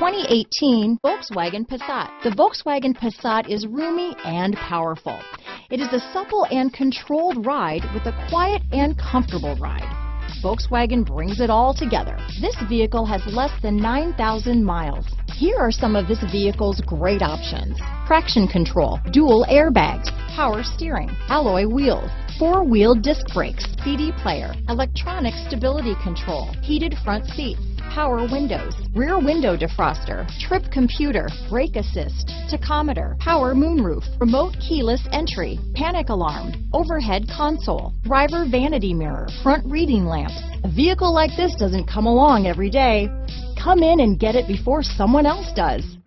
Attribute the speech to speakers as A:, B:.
A: 2018 Volkswagen Passat. The Volkswagen Passat is roomy and powerful. It is a supple and controlled ride with a quiet and comfortable ride. Volkswagen brings it all together. This vehicle has less than 9,000 miles. Here are some of this vehicle's great options. Traction control, dual airbags, power steering, alloy wheels, four-wheel disc brakes, CD player, electronic stability control, heated front seats, power windows, rear window defroster, trip computer, brake assist, tachometer, power moonroof, remote keyless entry, panic alarm, overhead console, driver vanity mirror, front reading lamps. A vehicle like this doesn't come along every day. Come in and get it before someone else does.